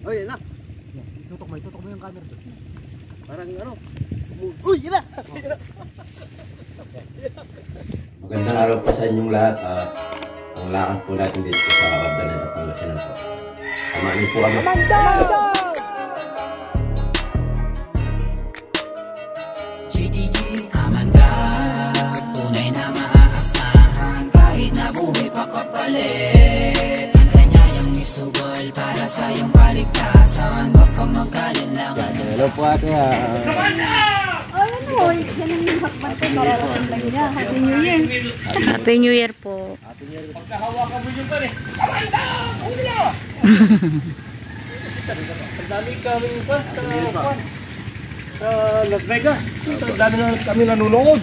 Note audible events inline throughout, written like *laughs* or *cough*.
Oh, yan na. Tutok mo, tutok mo yung camera doon. Parang ano. Uy, yan na. Magandang araw po sa inyong lahat. at ang lakad po natin dito sa Ordanan at Pangasinan po. Samahan niyo po kami. GDG Amanda Tunay na maaasahan Kahit na buhay pa kapalit isugol Para sa iyong kaligtasan Huwag kang magkalinlangan Hello po ate. ah. Ay, ano, yan ang hakbang ko, mararating lang niya. Happy New Year. Happy New Year po. Ang dami kami pa sa sa Las Vegas. Ang dami na kami nanonood.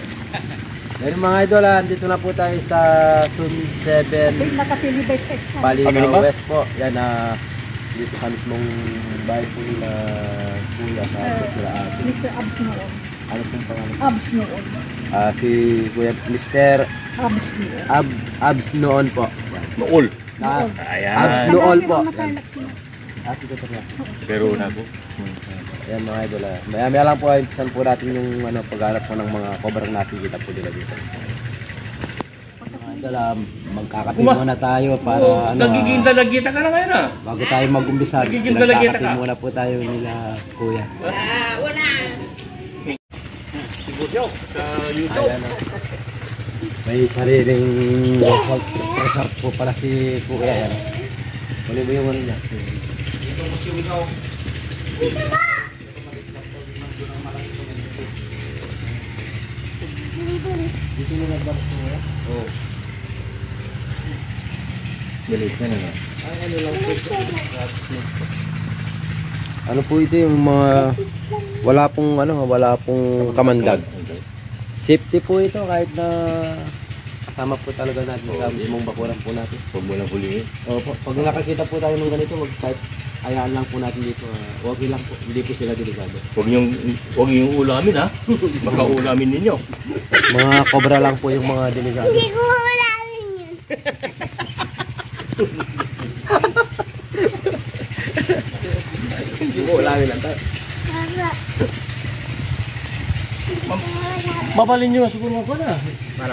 Yan mga idol, andito na po tayo sa Sun 7 Big nakapilibay pa isa. Balino Ano ba? West po. Yan na dito sa mismong bahay po nila kuya sa Ate. Mr. Abs noon. Ano pong pangalan? Abs noon. Ah, si Kuya Mr. Abs noon. Ab Abs noon po. Nool. Na, Ayan. Abs noon po. Ate ko na. Pero na po. Ayan mga idol. ah. Maya maya lang po ay saan po natin yung ano, pagharap po ng mga cobrang nakikita po nila dito. Ah, magkakape Uma- muna tayo para Oo, ano, nagiging ah, dalagita ka na ngayon ah. bago tayo mag-umbisa, Nagiging dalagita nagkakape ka. muna po tayo nila kuya. Siguro sa YouTube. Ayan, ah. May sariling resort, resort po pala si kuya. Ayan. Muli mo yung ano niya. Dito na nagbar po kuya? Oo. Galit na na. ano lang po ito? Ano po ito yung mga wala pong ano, wala pong kamandag. Safety po ito kahit na kasama po talaga natin sa mismong bakuran po natin. Huwag mo lang huliin. Opo, pag nakakita po tayo ng ganito, wag kahit ayaan lang po natin dito. Uh, okay lang po, hindi po sila delikado. Huwag niyong, huwag niyong ulamin ha. *laughs* Baka ulamin ninyo. Mga kobra lang po yung mga delikado. Hindi ko maulamin yun. *laughs* Hindi po, ulamin lang tayo. Tara. Mabalin nyo na siguro mo pa na.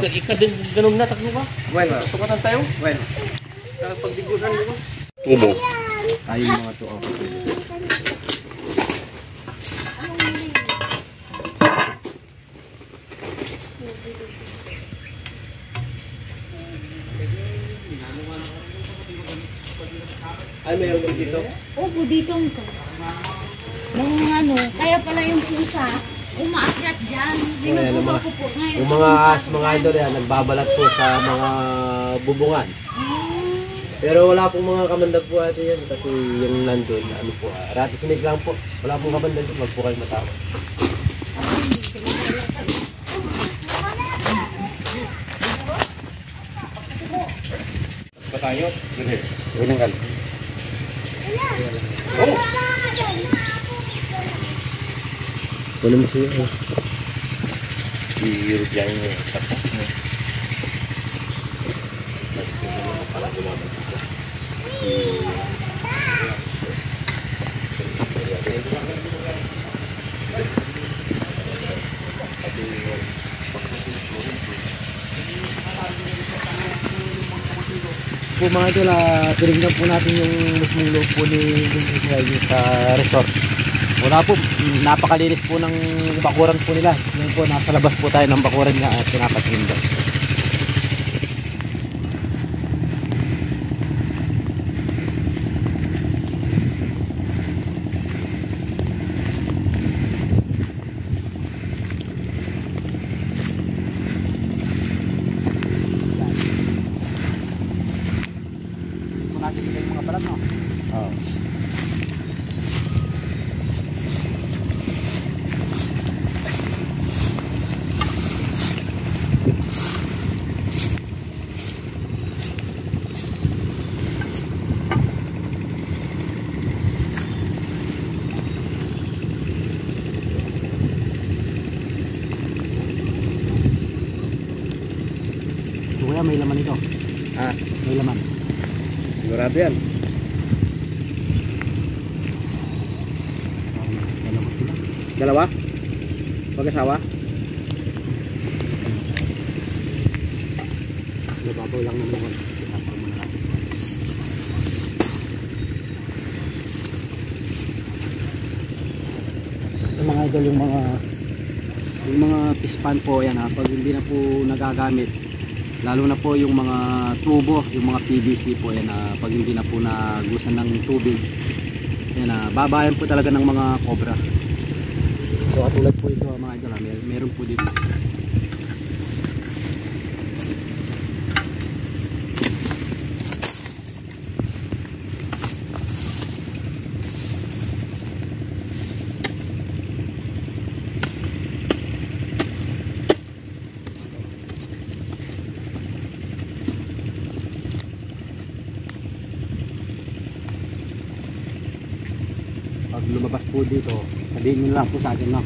Ika din, ganun na, takbo ka. Bueno, Sukatan tayo. bueno. Pagdigusan mo ba? Tubo. Tayo yung mga to. oh. Ay, mayroon dito. Opo, dito ko. Nung ano, kaya pala yung pusa, umaakyat dyan. Binubuha mga- ko po ngayon. Yung mga as, mga idol yan, nagbabalat po sa mga bubungan. Pero wala pong mga kamandag po ate yan kasi yung nandun, ano po, uh, rati sinig lang po. Wala pong kamandag wag po kayo matawa. Pa tayo? Sige. Yun ang kal. Oh! Kunin mo siya. oh. Hirap yan yung tatak. Po mga idol, uh, tinignan po natin yung mismong loob po ni Israel sa resort. Wala po, napakalinis po ng bakuran po nila. Ngayon po, nasa labas po tayo ng bakuran nga at pinapatingin Sarado yan. Dalawa? Mag-asawa? Nababaw lang naman ako. Kasama mga idol yung mga yung mga pispan po yan ha pag hindi na po nagagamit lalo na po yung mga tubo, yung mga PVC po yan ha, pag hindi na po nagusan ng tubig yan ha, babayan po talaga ng mga cobra. So katulad po ito mga idol meron po dito pag lumabas po dito, sabihin nyo lang po sa akin, no?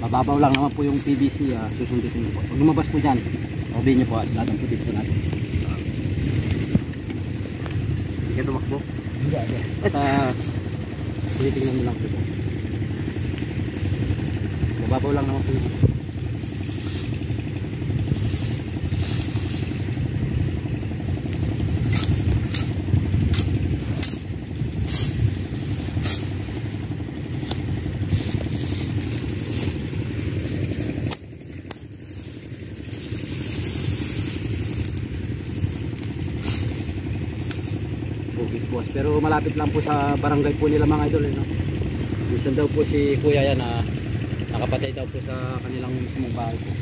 Mababaw lang naman po yung PVC, ah, susundutin nyo po. Pag lumabas po dyan, sabihin nyo po at dadamputin po natin. Hindi ka tumakbo. Hindi, hindi. Basta, tinitingnan nyo lang po po. Mababaw lang naman po yung Bukit Boss. Pero malapit lang po sa barangay po nila mga idol. Eh, no? Minsan daw po si kuya yan na nakapatay daw po sa kanilang mismong bahay po.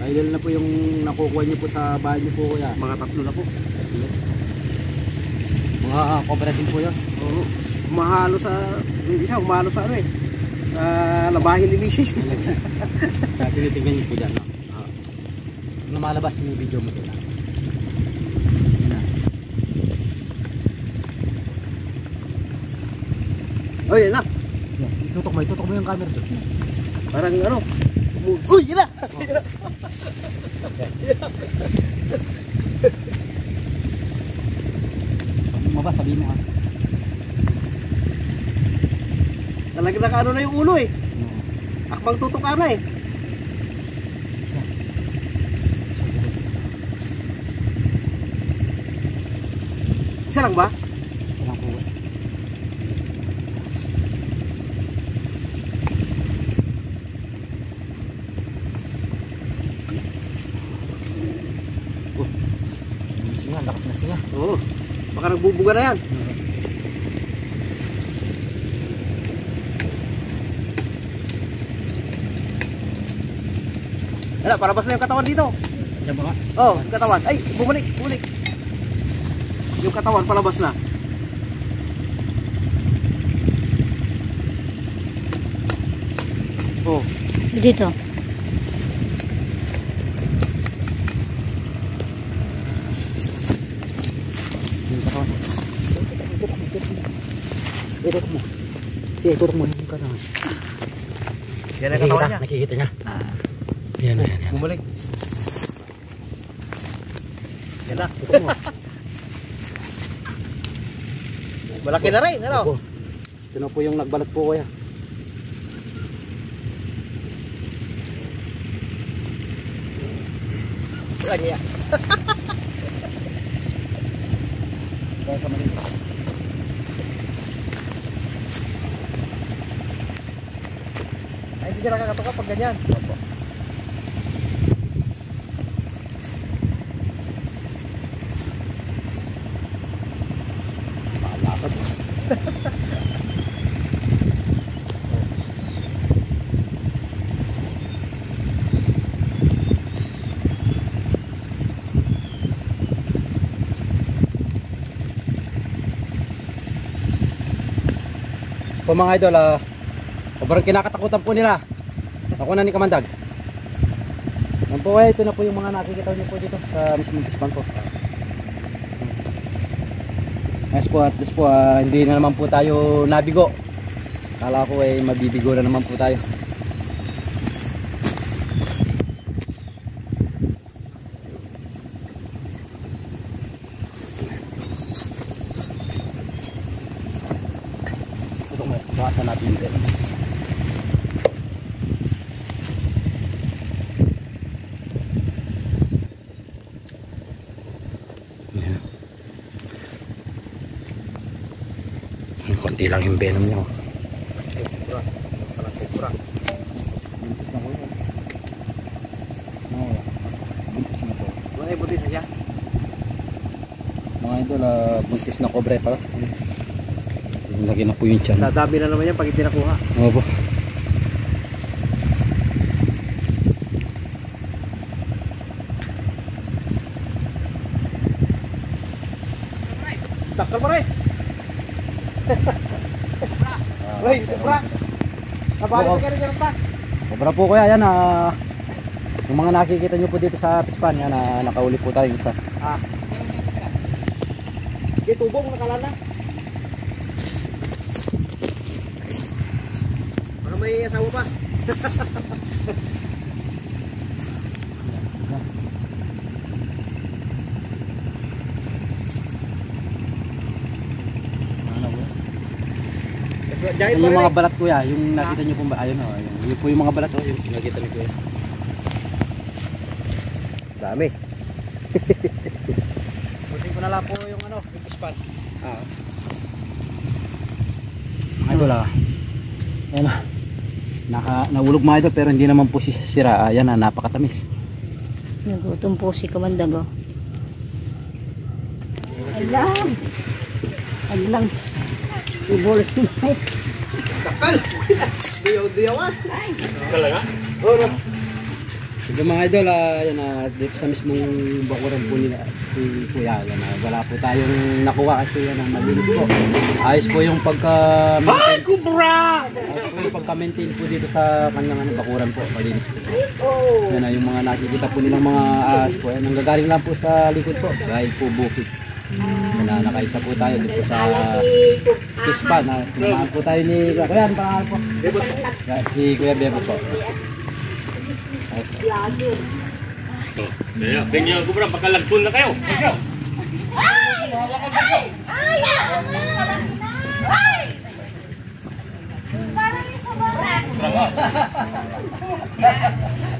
Idol na po yung nakukuha niyo po sa bahay niyo po kuya. Mga tatlo na po. Mga cooperative po yun. Oo. Umahalo sa, yung isa umahalo sa ano eh. Uh, labahin ni Mrs. Tinitingnan niyo po dyan. No? Ah. Lumalabas yung video mo dyan. Yan na. Oh, yan na. Yan. Itutok mo, itutok mo yung camera doon. Parang ano. Uy, yan na. Pag lumabas, sabihin mo ha. Talagang nakaano na yung ulo eh. Akbang tutok na eh. Isa lang ba? Isa lang po. Oh, may singa, lakas na singa. Oo. Nagbubuga na yan. Wala, palabas na yung katawan dito. Yan ba? Oh, katawan. Ay, bumalik, bumalik. Yung katawan palabas na. Oh, Dito. Itutok mo. Sige, itutok mo yung katawan. yan ang katawan niya. Nakikita niya. Yan, yan, yan. Bumalik. Yan na. Itutok mo. Malaki na rin, ano? Ito na po yung nagbalat po kuya. Wala niya. Kaya sa mali. Hindi siya nakakatuka pag ganyan. Opo. Makalakad. Po mga idol, ah, sobrang kinakatakutan po nila. Ako na ni Kamandag. Yan po eh, ito na po yung mga nakikita niyo po dito sa mismong pispan po. Yes po, at least po, ah, hindi na naman po tayo nabigo. Kala ko eh, mabibigo na naman po tayo. Ito mo, bakasan natin dito. Konti lang yung venom niya. Mga idol, ah, buntis na kobre pa. Lagi na po yung tiyan. Dadami na naman yan pag hindi nakuha. Opo. Takal mo rin. Uy, kubra. Nabalik ka rin ganun pa. Sobra po kuya, yan ah. yung mga nakikita nyo po dito sa Pispan, yan ah, nakauli po tayo isa. Ah. Di tubong nakalana. Para may asawa pa. *laughs* Pa yung mga balat kuya, yung nakita nyo po ba? Ayun o, ayun. Yun po yung mga balat o, yung nakita nyo kuya. Dami. *laughs* Putin ko na lang po yung ano, yung Pispan. Ah. Mga idol ah. Ayan ah. Naka, nahulog mga idol pero hindi naman po si sira. Ayan ah, napakatamis. Nagutom po si Kamandago. Alam. Alam. Ibolos mo. Takal. Diyaw-diyawan. Talaga? Oo. Sige mga idol, ah, yan ah, dito sa mismong bakuran po nila si Kuya ah, wala po tayong nakuha kasi yan ang malinis po. Ayos po yung pagka Ay, kubra! Ayos po yung pagka-maintain po dito sa kanyang ano, bakuran po. Malinis po. Yan ah, yung mga nakikita po nilang mga ahas po. Yan, nanggagaling lang po sa likod po. Dahil po bukid. Ah, nakaisa po tayo dito sa Kispan. Ah, sinamahan po tayo ni Kuya. Ano pangalan po? Si Kuya Bebo po. Kaya, ganyan ko bro, pagkalagpon na kayo. Parang yung sa bahay.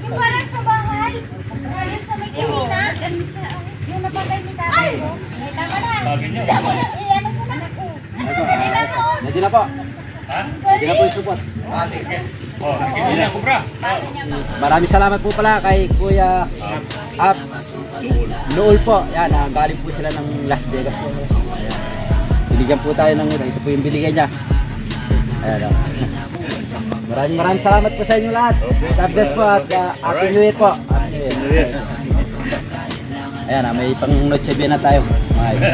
Yung parang sa bahay. Parang sa may kusina. Yung napatay ni tatay mo. Sabi niya. Tama na. Po. Ha? Nandiyan na po yung support. Oh, hindi na kubra. Maraming salamat po pala kay Kuya Up Nool po. Yan, ah, galing po sila ng Las Vegas po. Ayan. Binigyan po tayo ng. Isa po yung binigyan niya. Ayan. ah. Maraming maraming salamat po sa inyo lahat. God bless po at uh, Happy New Year po. Happy New Year. Ayan, ah, may pang Noche Buena tayo. Mga idol.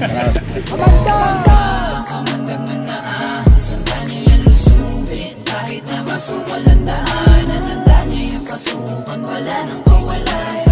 *laughs* Salamat. Kamandag man na ahas Ang kanya yan lusubin Kahit na masukal ang daan Ang niya yung pasukan Wala nang kawalan